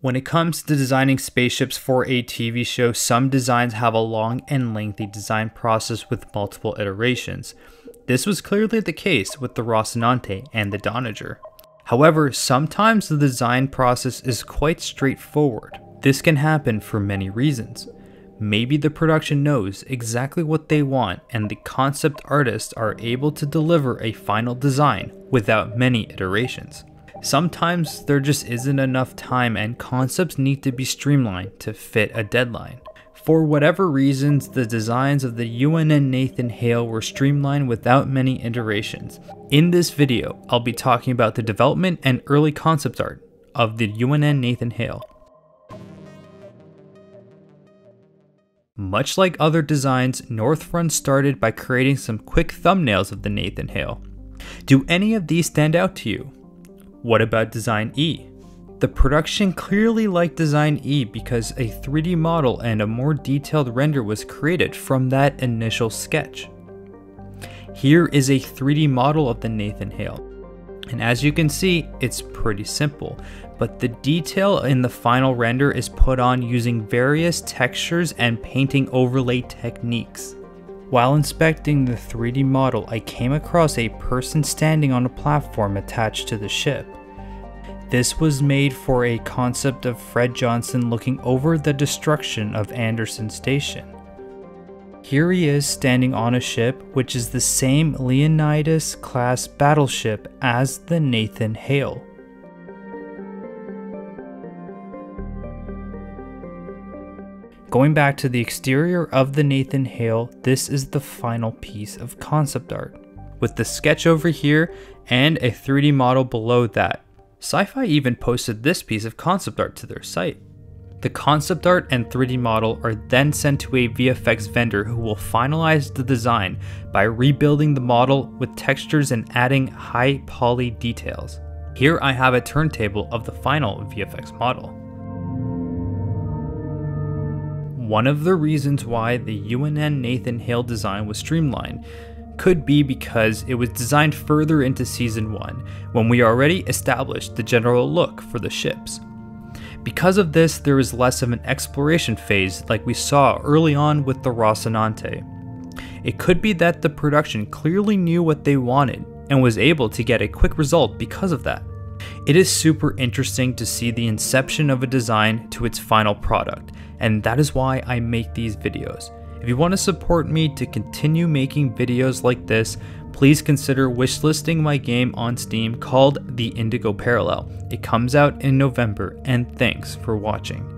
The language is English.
When it comes to designing spaceships for a TV show, some designs have a long and lengthy design process with multiple iterations. This was clearly the case with the Rocinante and the Donnager. However, sometimes the design process is quite straightforward. This can happen for many reasons. Maybe the production knows exactly what they want and the concept artists are able to deliver a final design without many iterations. Sometimes there just isn't enough time and concepts need to be streamlined to fit a deadline. For whatever reasons, the designs of the UNN Nathan Hale were streamlined without many iterations. In this video, I'll be talking about the development and early concept art of the UNN Nathan Hale. Much like other designs, North Front started by creating some quick thumbnails of the Nathan Hale. Do any of these stand out to you? What about Design E? The production clearly liked Design E because a 3D model and a more detailed render was created from that initial sketch. Here is a 3D model of the Nathan Hale. And as you can see, it's pretty simple, but the detail in the final render is put on using various textures and painting overlay techniques. While inspecting the 3D model, I came across a person standing on a platform attached to the ship. This was made for a concept of Fred Johnson looking over the destruction of Anderson Station. Here he is standing on a ship which is the same Leonidas class battleship as the Nathan Hale. Going back to the exterior of the Nathan Hale, this is the final piece of concept art, with the sketch over here and a 3D model below that. Syfy even posted this piece of concept art to their site. The concept art and 3D model are then sent to a VFX vendor who will finalize the design by rebuilding the model with textures and adding high poly details. Here I have a turntable of the final VFX model. One of the reasons why the UNN Nathan Hale design was streamlined could be because it was designed further into Season 1, when we already established the general look for the ships. Because of this, there is less of an exploration phase like we saw early on with the Rocinante. It could be that the production clearly knew what they wanted and was able to get a quick result because of that. It is super interesting to see the inception of a design to its final product, and that is why I make these videos. If you want to support me to continue making videos like this, please consider wishlisting my game on Steam called The Indigo Parallel. It comes out in November, and thanks for watching.